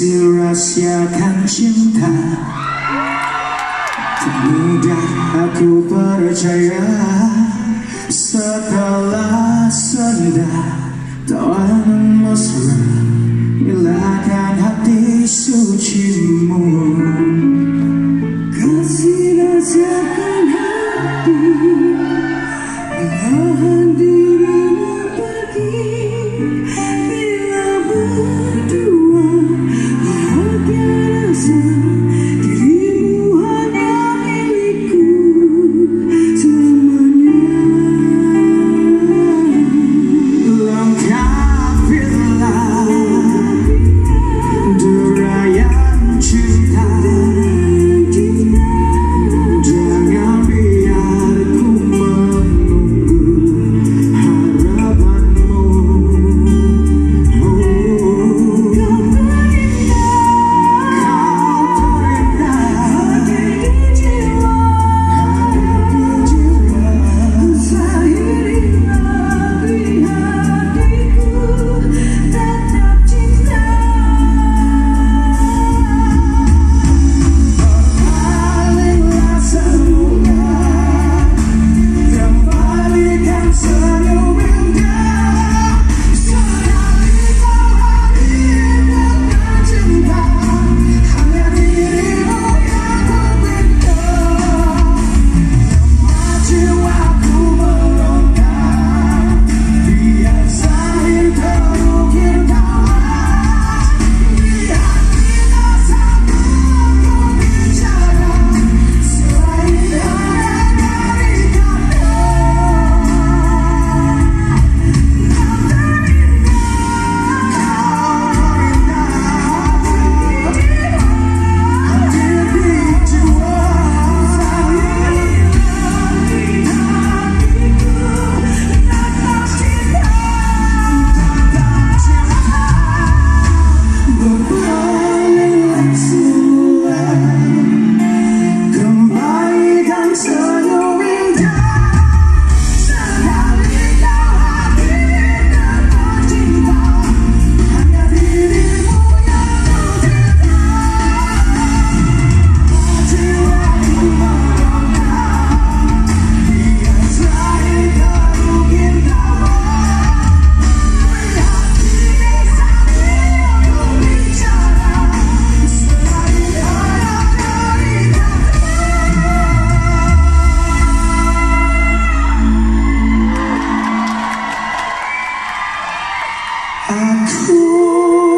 dirahasiakan rahasiakan cinta mudah aku percaya Setelah senda Tawanan mesra Bila kau I'm too.